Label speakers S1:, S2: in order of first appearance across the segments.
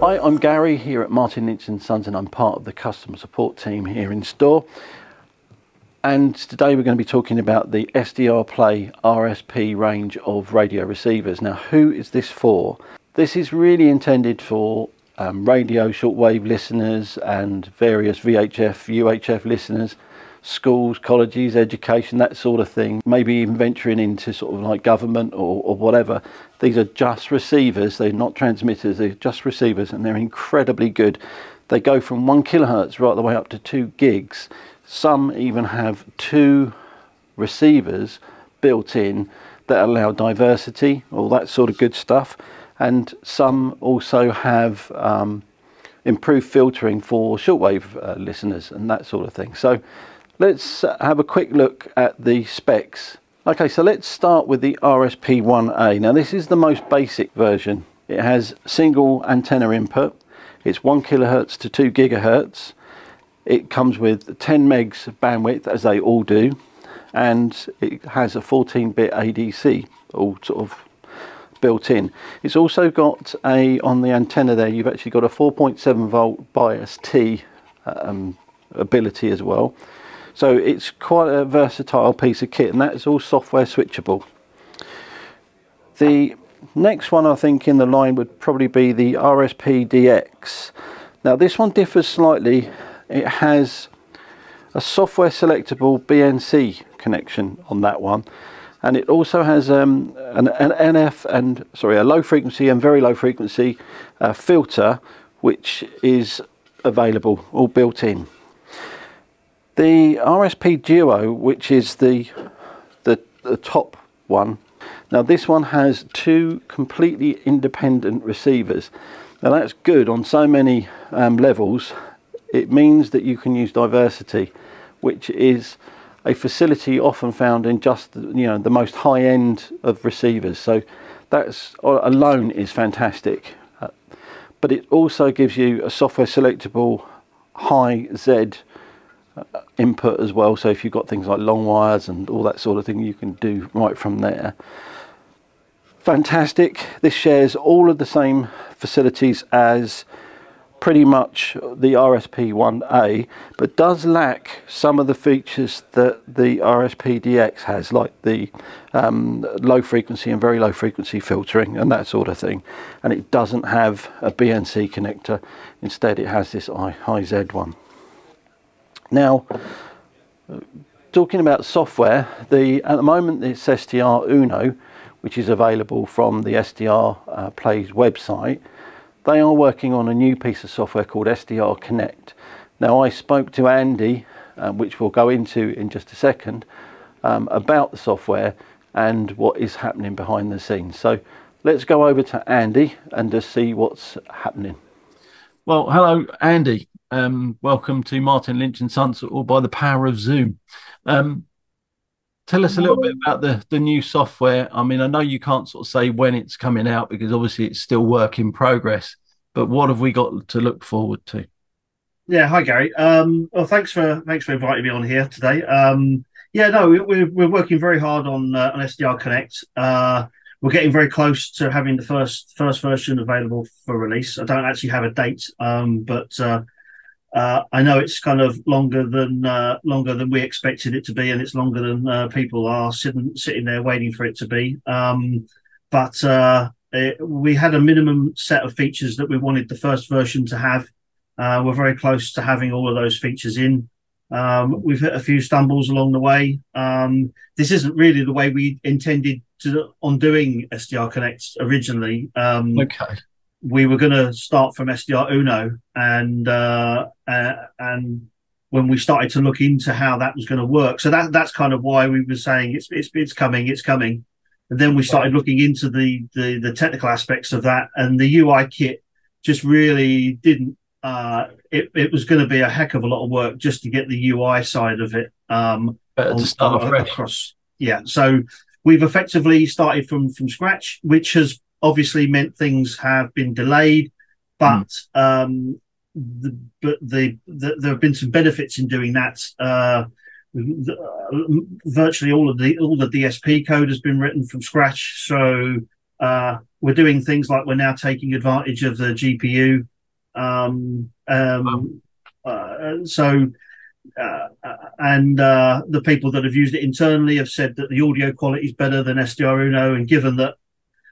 S1: Hi, I'm Gary here at Martin Lynch & Sons and I'm part of the customer support team here in store. And today we're going to be talking about the SDRplay RSP range of radio receivers. Now, who is this for? This is really intended for um, radio shortwave listeners and various VHF, UHF listeners schools, colleges, education, that sort of thing, maybe even venturing into sort of like government or, or whatever. These are just receivers, they're not transmitters, they're just receivers and they're incredibly good. They go from one kilohertz right the way up to two gigs. Some even have two receivers built in that allow diversity, all that sort of good stuff. And some also have um, improved filtering for shortwave uh, listeners and that sort of thing. So Let's have a quick look at the specs. Okay, so let's start with the RSP1A. Now this is the most basic version. It has single antenna input. It's 1 kilohertz to 2 gigahertz. It comes with 10 megs of bandwidth, as they all do, and it has a 14-bit ADC, all sort of built in. It's also got a, on the antenna there, you've actually got a 4.7 volt bias T um, ability as well. So it's quite a versatile piece of kit and that is all software switchable. The next one I think in the line would probably be the RSPdx. Now this one differs slightly. It has a software selectable BNC connection on that one and it also has um, an, an, NF and sorry a low frequency and very low frequency uh, filter which is available all built in. The RSPduo, which is the, the, the top one, now this one has two completely independent receivers. Now that's good on so many um, levels. It means that you can use diversity, which is a facility often found in just you know the most high end of receivers. So that's alone is fantastic. Uh, but it also gives you a software selectable high Z input as well. So if you've got things like long wires and all that sort of thing you can do right from there. Fantastic. This shares all of the same facilities as pretty much the RSP1A but does lack some of the features that the RSPdx has like the um, low frequency and very low frequency filtering and that sort of thing. And it doesn't have a BNC connector. Instead it has this IZ one now, talking about software, the at the moment it's SDRuno, which is available from the SDR uh, Plays website. They are working on a new piece of software called SDR Connect. Now, I spoke to Andy, uh, which we'll go into in just a second, um, about the software and what is happening behind the scenes. So let's go over to Andy and just see what's happening. Well, hello, Andy. Um, welcome to Martin Lynch and Sons, all by the power of Zoom. Um, tell us a little bit about the the new software. I mean, I know you can't sort of say when it's coming out because obviously it's still work in progress. But what have we got to look forward to?
S2: Yeah, hi Gary. Um, well, thanks for thanks for inviting me on here today. Um, yeah, no, we're we're working very hard on uh, on SDR Connect. Uh, we're getting very close to having the first first version available for release. I don't actually have a date, um, but uh, uh, I know it's kind of longer than uh, longer than we expected it to be, and it's longer than uh, people are sitting sitting there waiting for it to be. Um, but uh, it, we had a minimum set of features that we wanted the first version to have. Uh, we're very close to having all of those features in. Um, we've hit a few stumbles along the way. Um, this isn't really the way we intended to on doing SDR Connect originally. Um,
S1: okay
S2: we were going to start from SDRuno, and uh, uh, and when we started to look into how that was going to work, so that that's kind of why we were saying it's it's it's coming, it's coming, and then we started looking into the the, the technical aspects of that, and the UI kit just really didn't. Uh, it, it was going to be a heck of a lot of work just to get the UI side of it. Um,
S1: on, to start on, across,
S2: yeah. So we've effectively started from from scratch, which has obviously meant things have been delayed, but mm. um, the, but the, the, there have been some benefits in doing that. Uh, the, virtually all of the all the DSP code has been written from scratch, so uh, we're doing things like we're now taking advantage of the GPU. Um, um, uh, so, uh, and uh, the people that have used it internally have said that the audio quality is better than SDRuno. And given that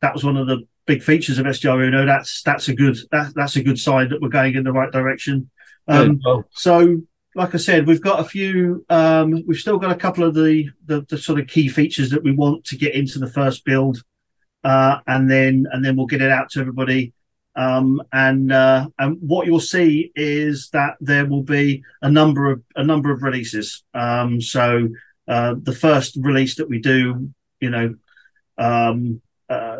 S2: that was one of the big features of SDRuno, that's that's a good that, that's a good sign that we're going in the right direction. Um, so, like I said, we've got a few. Um, we've still got a couple of the, the, the sort of key features that we want to get into the first build, uh, and then and then we'll get it out to everybody. Um, and uh, and what you'll see is that there will be a number of a number of releases. Um, so uh, the first release that we do, you know, um,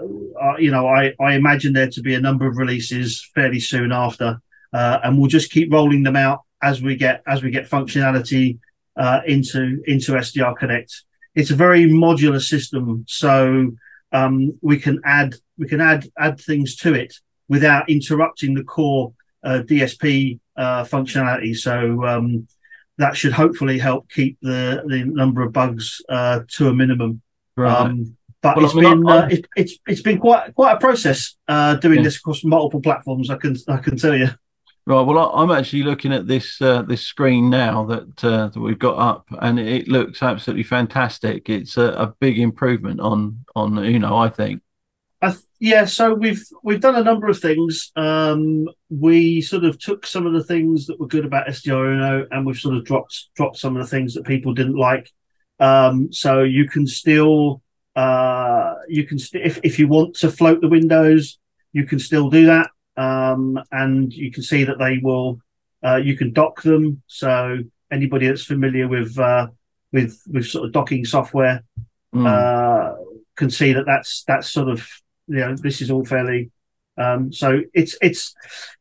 S2: uh, uh, you know, I, I imagine there to be a number of releases fairly soon after, uh, and we'll just keep rolling them out as we get as we get functionality uh, into into SDR Connect. It's a very modular system, so um, we can add we can add add things to it without interrupting the core uh, DSP uh, functionality. So um, that should hopefully help keep the the number of bugs to a minimum. Right. Um, but well, it's I mean, been uh, it, it's it's been quite quite a process uh, doing yeah. this across multiple platforms. I can I can tell you.
S1: Right. Well, I'm actually looking at this uh, this screen now that uh, that we've got up, and it looks absolutely fantastic. It's a, a big improvement on on Uno, I think.
S2: I th- yeah. So we've we've done a number of things. Um, we sort of took some of the things that were good about SDRuno, and we've sort of dropped dropped some of the things that people didn't like. Um, so you can still uh, you can st- if if you want to float the windows, you can still do that, um, and you can see that they will. Uh, you can dock them, so anybody that's familiar with uh, with with sort of docking software mm. can see that that's that's sort of you know this is all fairly. Um, so it's it's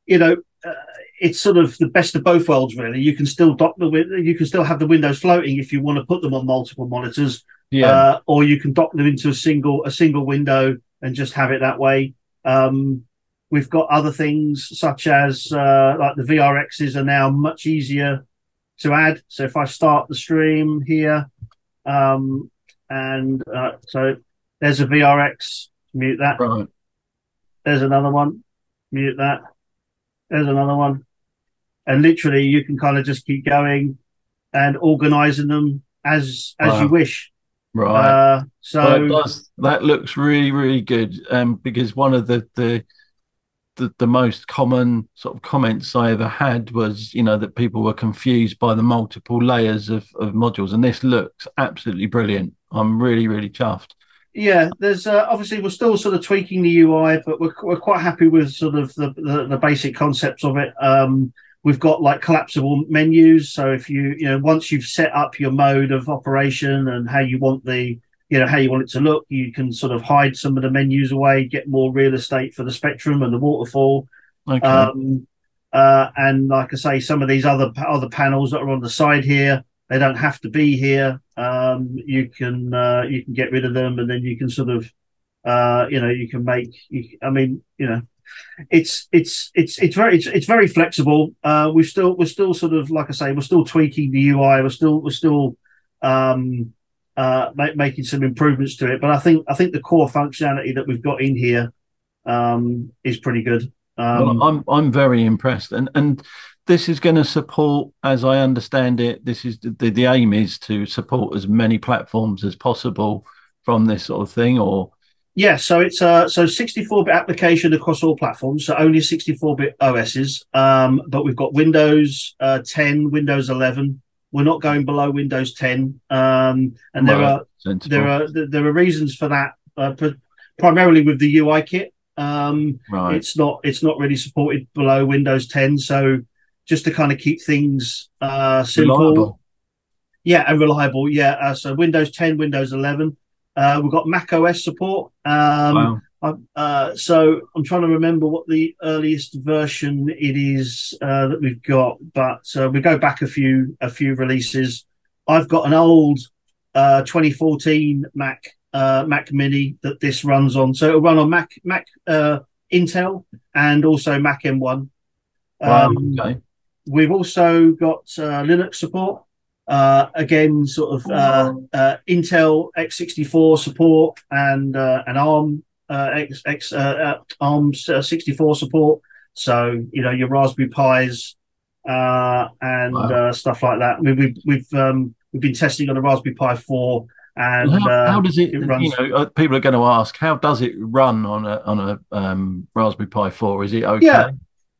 S2: you know uh, it's sort of the best of both worlds really. You can still dock the you can still have the windows floating if you want to put them on multiple monitors yeah. Uh, or you can dock them into a single a single window and just have it that way. Um, we've got other things such as uh, like the VRXs are now much easier to add. So if I start the stream here, um, and uh, so there's a VRX, mute that. Right. There's another one, mute that. There's another one, and literally you can kind of just keep going and organizing them as as wow. you wish.
S1: Right. Uh, so well, does, that looks really, really good. Um, because one of the, the the the most common sort of comments I ever had was, you know, that people were confused by the multiple layers of, of modules, and this looks absolutely brilliant. I'm really, really chuffed.
S2: Yeah, there's uh, obviously we're still sort of tweaking the UI, but we're we're quite happy with sort of the the, the basic concepts of it. Um, We've got like collapsible menus. So if you, you know, once you've set up your mode of operation and how you want the, you know, how you want it to look, you can sort of hide some of the menus away, get more real estate for the spectrum and the waterfall. Okay. Um, uh, and like I say, some of these other other panels that are on the side here, they don't have to be here. Um, you can uh, you can get rid of them, and then you can sort of, uh, you know, you can make. You, I mean, you know, it's it's it's it's very it's, it's very flexible. Uh, we're still we're still sort of like I say we're still tweaking the UI. We're still we're still um, uh, making some improvements to it. But I think I think the core functionality that we've got in here um, is pretty good.
S1: Um, well, I'm I'm very impressed, and and this is going to support, as I understand it, this is the the aim is to support as many platforms as possible from this sort of thing, or
S2: yeah, so it's uh so 64-bit application across all platforms, so only 64-bit OSs. Um, but we've got Windows uh, 10, Windows 11. We're not going below Windows 10. Um, and there are sensible. there are there are reasons for that. Uh, primarily with the UI kit, um, right. it's not it's not really supported below Windows 10. So just to kind of keep things uh, simple, reliable. yeah, and reliable. Yeah, uh, so Windows 10, Windows 11. Uh, we've got Mac OS support. Um, wow. uh, so I'm trying to remember what the earliest version it is uh, that we've got, but uh, we go back a few a few releases. I've got an old uh, 2014 Mac uh, Mac Mini that this runs on, so it'll run on Mac Mac Intel and also Mac M1. Wow, um, okay. We've also got Linux support. Uh, again, sort of uh, uh, Intel x64 support and uh, and ARM uh, X, X uh, ARM 64 support. So you know your Raspberry Pis and wow. stuff like that. I mean, we've we've um, we've been testing on a Raspberry Pi 4 and
S1: how, uh, how, does it, it runs... you know people are going to ask how does it run on a on a um, raspberry pi 4 is it okay
S2: yeah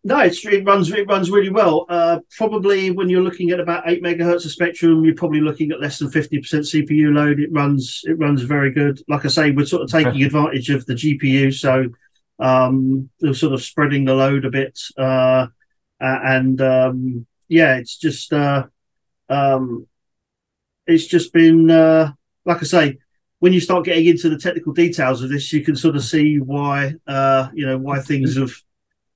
S2: no, it runs it runs really well. Uh, probably when you're looking at about eight megahertz of spectrum, you're probably looking at less than fifty percent CPU load. It runs it runs very good. Like I say, we're sort of taking advantage of the GPU, so um, we're sort of spreading the load a bit. Uh, and um, yeah, it's just uh, um, it's just been uh, like I say. When you start getting into the technical details of this, you can sort of see why uh, you know why things have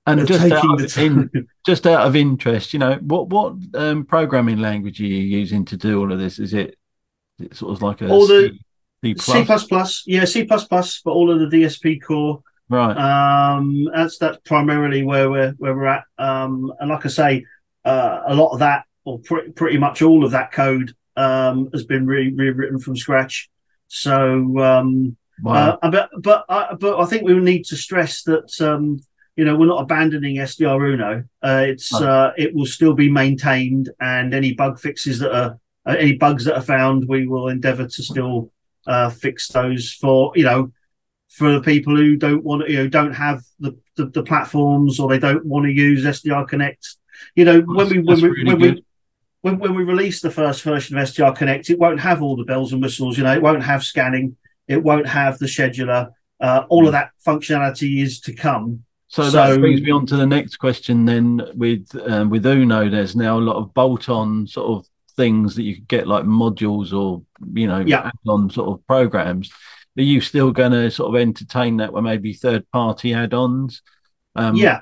S1: and just out, of, in, just out of interest, you know, what what um, programming language are you using to do all of this? Is it, is it sort of like a
S2: all the C, C++, plus? yeah, C plus plus for all of the DSP core.
S1: Right.
S2: Um, that's that's primarily where we're where we're at. Um, and like I say, uh, a lot of that, or pr- pretty much all of that code, um, has been re- rewritten from scratch. So, um, wow. uh, but but I, but I think we need to stress that um, you know, we're not abandoning SDRuno. Uh, it's oh. uh, it will still be maintained, and any bug fixes that are uh, any bugs that are found, we will endeavour to still uh, fix those for you know for the people who don't want to, you know don't have the, the, the platforms or they don't want to use SDR Connect. You know, when we when we really when we when, when we release the first version of SDR Connect, it won't have all the bells and whistles. You know, it won't have scanning, it won't have the scheduler. Uh, all of that functionality is to come.
S1: So, so, that brings me on to the next question. Then with um, with Uno, there's now a lot of bolt-on sort of things that you could get like modules or you know
S2: yeah.
S1: add-on sort of programs. Are you still going to sort of entertain that with maybe third-party add-ons?
S2: Um, yeah.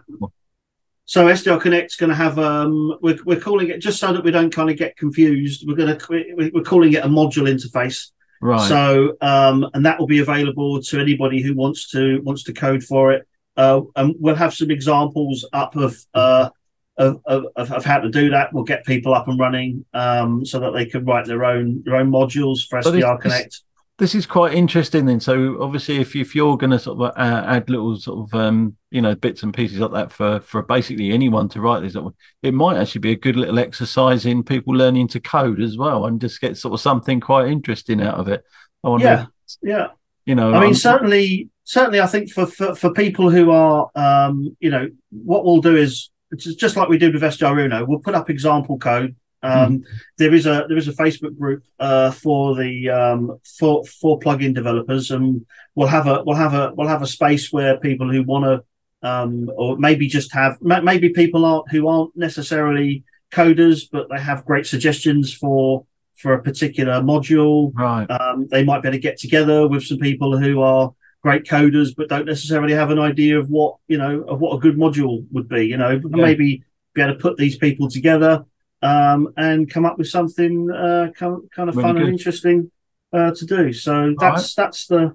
S2: So SDR Connect's going to have um, we're we're calling it just so that we don't kind of get confused. We're going to we're calling it a module interface.
S1: Right.
S2: So um, and that will be available to anybody who wants to wants to code for it. Uh, and we'll have some examples up of, uh, of, of, of, how to do that. We'll get people up and running um, so that they can write their own their own modules for SDR this, Connect.
S1: This, is quite interesting. Then, so obviously, if if you're going to sort of uh, add little sort of um, you know bits and pieces like that for for basically anyone to write this, it might actually be a good little exercise in people learning to code as well, and just get sort of something quite interesting out of it.
S2: I wonder, yeah, yeah.
S1: You know,
S2: I mean, um, certainly certainly, I think for, for, for people who are, um, you know, what we'll do is just like we did with SDRuno, we'll put up example code. Um, mm. There is a there is a Facebook group uh, for the um, for for plugin developers, and we'll have a we'll have a we'll have a space where people who want to, um, or maybe just have maybe people aren't who aren't necessarily coders, but they have great suggestions for for a particular module.
S1: Right.
S2: Um, they might be able to get together with some people who are great coders but don't necessarily have an idea of what you know of what a good module would be you know yeah. maybe be able to put these people together um, and come up with something uh, kind, kind of really fun good. and interesting uh, to do so that's right. that's the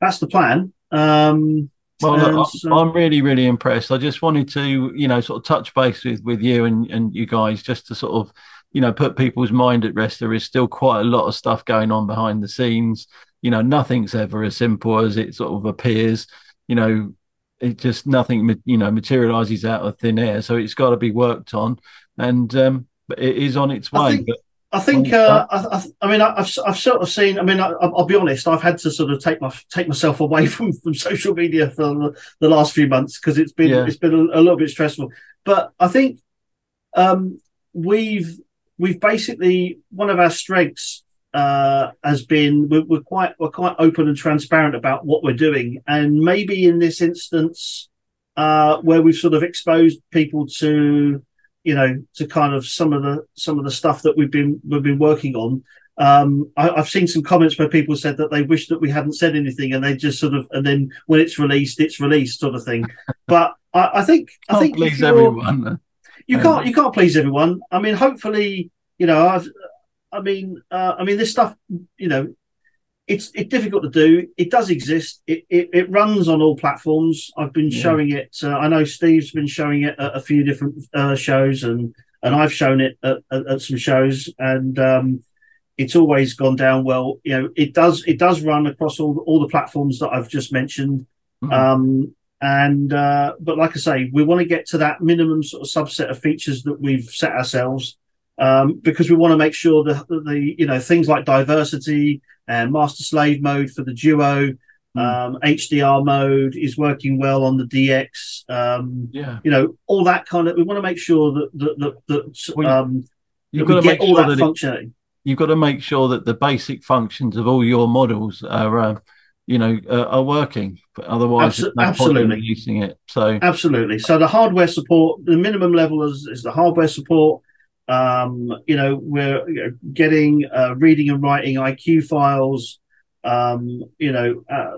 S2: that's the plan um,
S1: well, look, I'm really, really impressed. I just wanted to, you know, sort of touch base with, with you and, and you guys just to sort of, you know, put people's mind at rest. There is still quite a lot of stuff going on behind the scenes. You know nothing's ever as simple as it sort of appears. You know it just nothing you know materializes out of thin air. So it's got to be worked on. And um it is on its way I
S2: think, but I think uh, I, I, mean I've I've sort of seen I mean I, will be honest I've had to sort of take my take myself away from, from social media for the, the last few months because it's been yeah. it's been a, a, little bit stressful. But I think um, we've we've basically one of our strengths uh, has been we're, we're, quite we're quite open and transparent about what we're doing, and maybe in this instance, uh, where we've sort of exposed people to, you know, to kind of some of the some of the stuff that we've been we've been working on. Um, I, have seen some comments where people said that they wish that we hadn't said anything, and they just sort of, and then when it's released, it's released, sort of thing. But I, I think
S1: can't
S2: I think
S1: please everyone.
S2: You can't you can't please everyone. I mean, hopefully, you know, I've I mean, uh, I mean, this stuff, you know, it's it's difficult to do. It does exist. It it, it runs on all platforms. I've been yeah. showing it. Uh, I know Steve's been showing it at a few different uh, shows, and and I've shown it at, at, at some shows, and um, it's always gone down well. You know, it does it does run across all all the platforms that I've just mentioned. Mm-hmm. Um, and uh, but like I say, we want to get to that minimum sort of subset of features that we've set ourselves um, because we want to make sure that the you know things like diversity and master slave mode for the duo. Mm. Um, HDR mode is working well on the DX. Um, yeah, you know all that kind of. We want to make sure that that that, that um, you've got to make all sure that, that functionality. It,
S1: you've got to make sure that the basic functions of all your models are uh, you know uh, are working but otherwise Absol- absolutely. using it. So
S2: absolutely. So the hardware support the minimum level is, is the hardware support. Um, you know we're you know, getting uh, reading and writing iq files. Um, you know uh,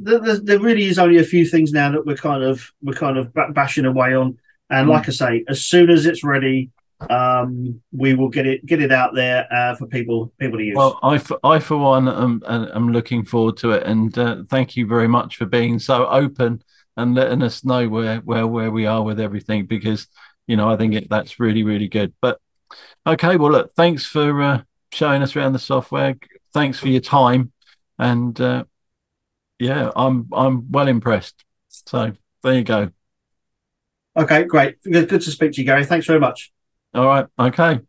S2: there, there, really is only a few things now that we're kind of we're kind of bashing away on. And mm. like i say as soon as it's ready um, we will get it get it out there uh, for people people to use.
S1: Well, I for, I for one am, am looking forward to it, and uh, thank you very much for being so open and letting us know where where where we are with everything because you know I think it, that's really really good. But okay, well look, thanks for uh, showing us around the software. Thanks for your time, and uh, yeah, I'm I'm well impressed. So there you go.
S2: Okay, great. Good, good to speak to you, Gary. Thanks very much.
S1: All right. Okay.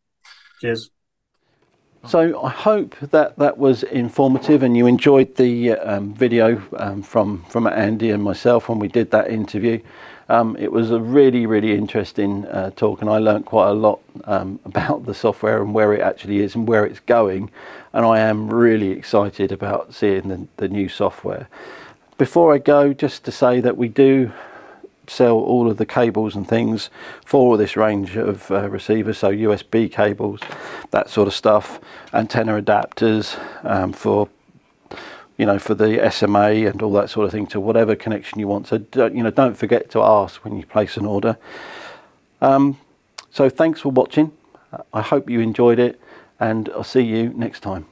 S2: Cheers.
S1: So I hope that that was informative and you enjoyed the um, video um, from from Andy and myself when we did that interview. Um, it was a really really interesting uh, talk and I learned quite a lot um, about the software and where it actually is and where it's going. And I am really excited about seeing the, the new software. Before I go, just to say that we do sell all of the cables and things for this range of uh, receivers so USB cables that sort of stuff antenna adapters um, for you know for the SMA and all that sort of thing to whatever connection you want. So don't, you know don't forget to ask when you place an order. Um, so thanks for watching. I hope you enjoyed it and I'll see you next time